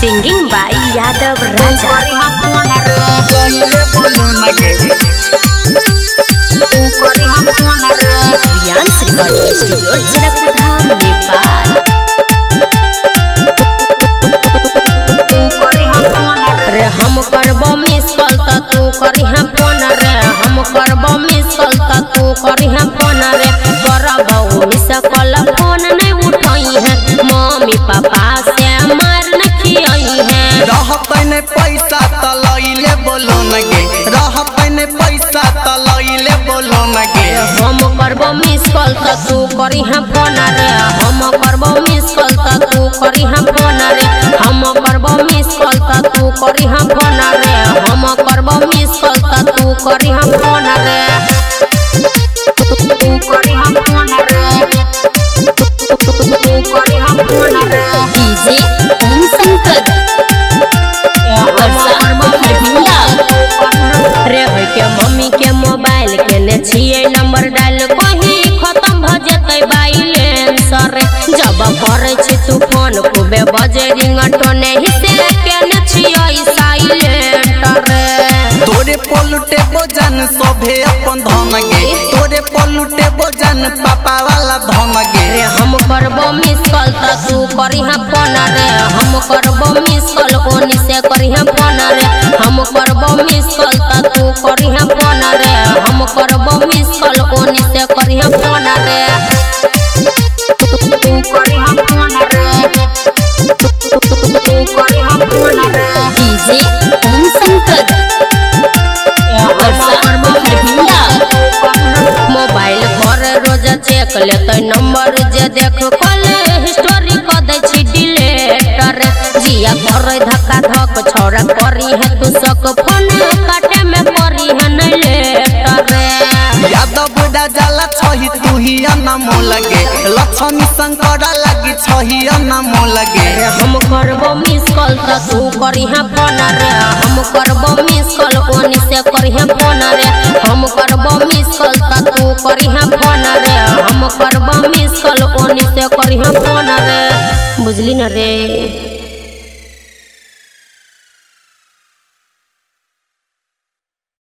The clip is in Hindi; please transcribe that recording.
सिंगिंग बाय यादव राजा रियांस रिकॉर्डिंग रे हम करबो मिस कॉल त तू करी हम फ़ोन नहीं पैने पैसा तलैले बोलो नगे। रह पैने पैसा तलैले बोलो नगे। हम करबो मिस कॉल त तू करी हम फ़ोन रे हम करबो मिस कॉल त तू करी हम फ़ोन रे हम करबो मिस कॉल त तू करी हम फ़ोन रे हम करबो मिस कॉल त तू करी हम फ़ोन के मम्मी के मोबाइल के ने छिए नंबर डाल कहीं खत्म भ जतै जेतै बैलेंसर जब करे छी तू फ़ोन खूबे बजे रिंगटोने हिसे के ने छिए साइलेंट रे। तोरे पलुटे बोजन सोभे अपन धन गे तोरे पलुटे बोजन पापा वाला धन गे रे हम करबो मिस कॉल त तू करी हम फ़ोन रे। हम करबो मिस कॉल ओनी से करी हम फ़ोन करी हम फ़ोन रे हम करबो मिस कॉल ओनी से करी हम फ़ोन रे रे रे डीजे ओम शंकर। मोबाइल पर रोज चेक लेते नंबर जे देख कल हिस्टोरी क दै छी डिलेटर जिया करे धक्का धक छोरा नामो लगे। लक्ष्मी शंकर लगी छही नामो लगे। हम करबो मिस कॉल त तू करी फ़ोन रे। हम करबो मिस कॉल ओनी से करी फ़ोन रे। हम करबो मिस कॉल त तू करी फ़ोन रे। हम करबो मिस कॉल ओनी से करी फ़ोन रे। बुझली न रे?